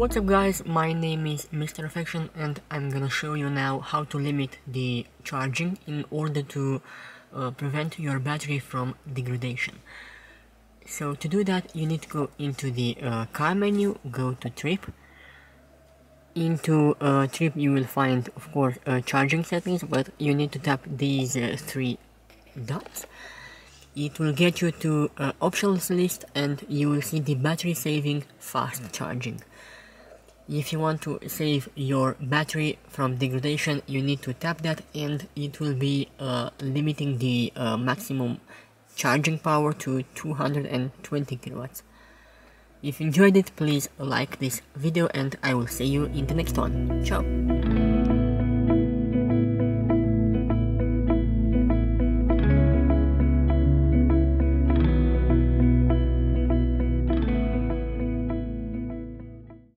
What's up guys, my name is Mr. Affection and I'm gonna show you now how to limit the charging in order to uh, prevent your battery from degradation. So to do that you need to go into the uh, car menu, go to trip. Into uh, trip you will find of course uh, charging settings but you need to tap these uh, three dots it will get you to uh, options list and you will see the battery saving fast charging if you want to save your battery from degradation you need to tap that and it will be uh, limiting the uh, maximum charging power to 220 kilowatts. If you enjoyed it please like this video and I will see you in the next one. Ciao